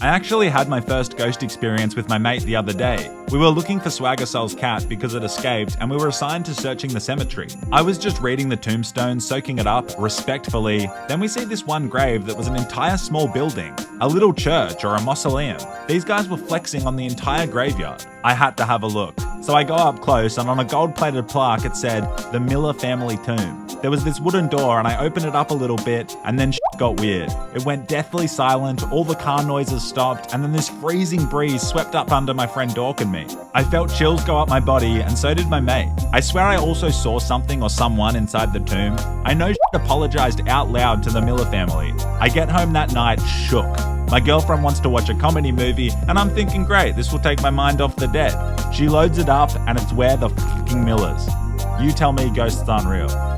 I actually had my first ghost experience with my mate the other day. We were looking for Swaggersoul's cat because it escaped and we were assigned to searching the cemetery. I was just reading the tombstone, soaking it up, respectfully. Then we see this one grave that was an entire small building, a little church or a mausoleum. These guys were flexing on the entire graveyard. I had to have a look. So I go up close and on a gold plated plaque it said, the Miller family tomb. There was this wooden door and I opened it up a little bit and then got weird. It went deathly silent, all the car noises stopped, and then this freezing breeze swept up under my friend Dork and me. I felt chills go up my body and so did my mate. I swear I also saw something or someone inside the tomb. I know apologized out loud to the Miller family. I get home that night shook. My girlfriend wants to watch a comedy movie, and I'm thinking, great, this will take my mind off the dead. She loads it up, and it's We're the fucking Millers. You tell me ghosts aren't real.